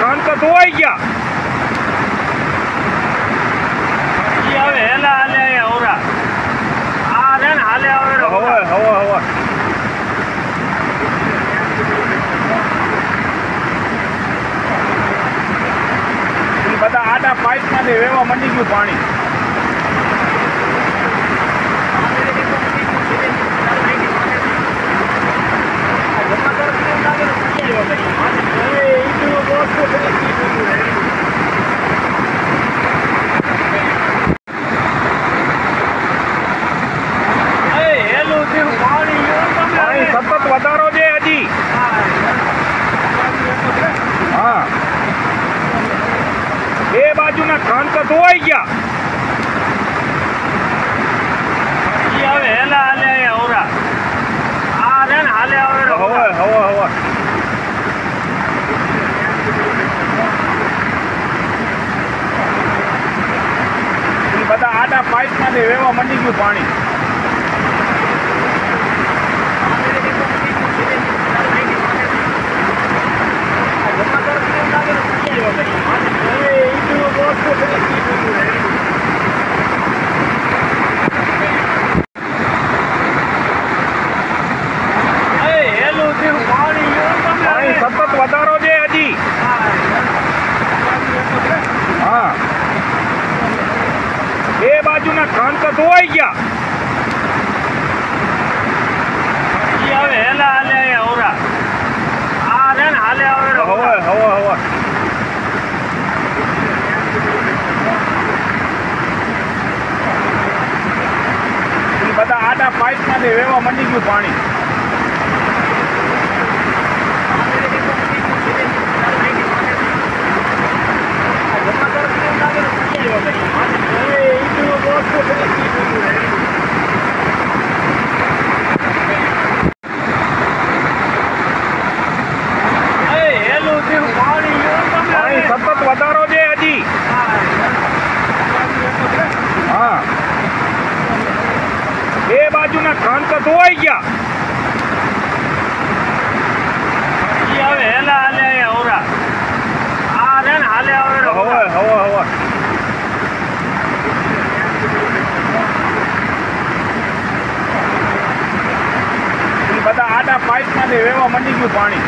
ધોવાઈ ગયા. હવે હેલા હાલે ઓરા આ રે ને હાલે હવે હવે હવે હવે. બધા આડા પાઇપમાંથી વેવા મંડી ગયું પાણી એ હેલું થયું પાણી યો તમે પાણી હવે. સતત વધારો છે હજી. હા. બે બાજુના કાન તો ધોવાઈ ગયા ઈ હવે હેલા હાલે અહીંયા ઓરા આ રે ને હાલે આવે ને હવે ઓરા. હવે હવે ઈ બધા આડા પાઇપ વહેવા મંડી ગયું પાણી એ હેલું થયું પાણી યો તમે પાણી હવે. સતત વધારો છે હજી હા બે બાજુના કાન તો ધોવાઈ ગયા. હવે હેલા હાલે અહીંયા આ રે ને હાલે હવે હવે હવે. હવે બધા આડા પાઇપમાંથી વેવા મંડી ગયું પાણી એ હેલું થયું પાણી યો તમે પાણી હવે. સતત વધારો છે હજી હા બે બાજુના કાન તો ધોવાઈ ગયા. હવે હેલા હાલે અહીંયા આ રે ને હાલે આવે હવે હવે હવે. ઈ બધા આડા પાઇપમાંથી વેવા મંડી ગયું પાણી.